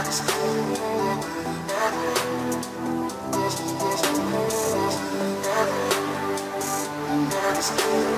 Thank you.